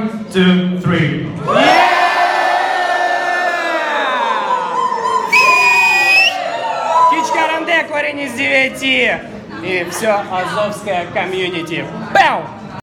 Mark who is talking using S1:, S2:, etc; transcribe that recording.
S1: One, two, three.
S2: Кичкарамде, корень из девяти. И все азовское комьюнити. Бэу!